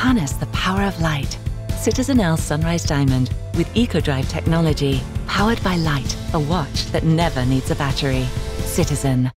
Harness the power of light. Citizen L Sunrise Diamond with EcoDrive technology. Powered by light, a watch that never needs a battery. Citizen.